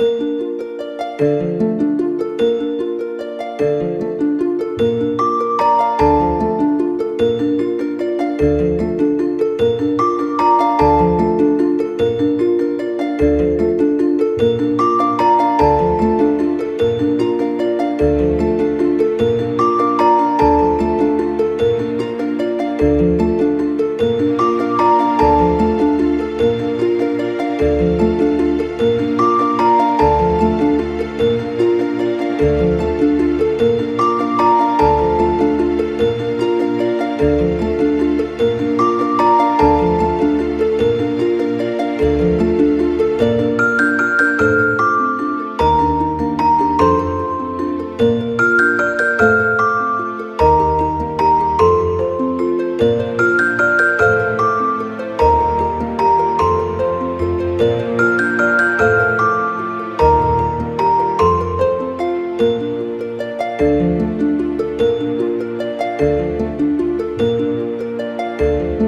you thank you.